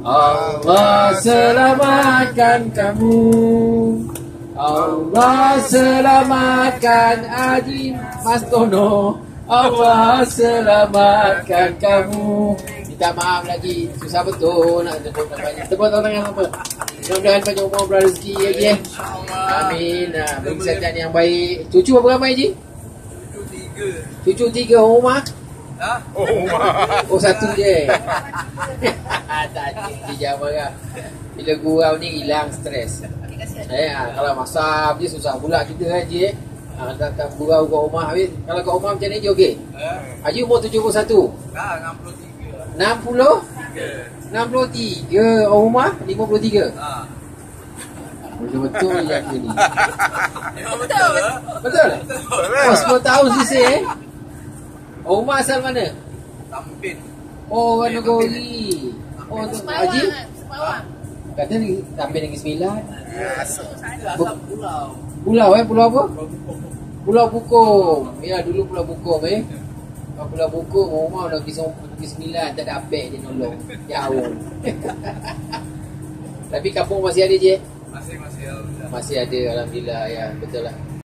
Allah selamatkan kamu. Allah selamatkan Haji Mas Tono. Allah selamatkan kamu. Minta maaf lagi Susah betul nak tepuk tangan. Tepuk tangan apa? Mudah-mudahan panjang umur berrezeki lagi eh Amin. Nah, Beri kesihatan yang baik. Cucu berapa ramai? Cucu tiga. Cucu tiga rumah Ha? Oh, mak. Oh satu je Tak ada Dia marah Bila gurau ni hilang stres Eh, ha, kalau masak je susah pula kita kan je eh. Ha, datang gurau kat rumah habis. Kalau kat rumah macam ni je okey. Ha? Haji umur 71. Dah 63. 60 63 orang rumah 53. Ha. Betul-betul je aku ni. Betul? Betul? Betul Oh lah. 10 tahun sisa eh. Orang rumah asal mana? Tampin. Oh, orang Negeri. Oh, tu Haji? Sembawang. Kata ni sampai Negeri Sembilan. Asal pulau. Pulau eh, pulau apa? Pulau Bukom. Ya, dulu Pulau Bukom eh. Kalau Pulau Bukom, rumah dah pergi pergi sembilan, tak ada apek dia nolong. Jauh. Tapi kampung masih ada je? Masih-masih alhamdulillah. Masih ada, Alhamdulillah. Ya, betul lah.